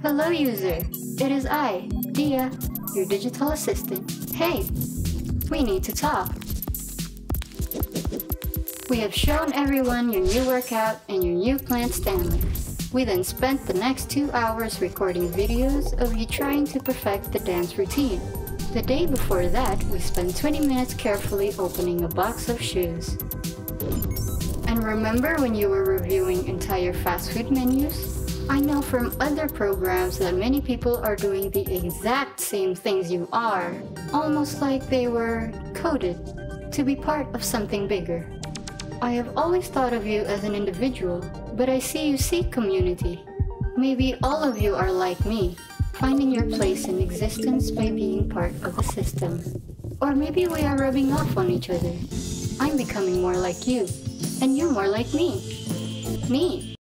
Hello, user. It is I, Dia, your digital assistant. Hey, we need to talk. We have shown everyone your new workout and your new plant Stanley. We then spent the next two hours recording videos of you trying to perfect the dance routine. The day before that, we spent 20 minutes carefully opening a box of shoes. And remember when you were reviewing entire fast food menus? I know from other programs that many people are doing the exact same things you are, almost like they were coded to be part of something bigger. I have always thought of you as an individual, but I see you seek community. Maybe all of you are like me, finding your place in existence by being part of a system. Or maybe we are rubbing off on each other. I'm becoming more like you, and you're more like me. Me,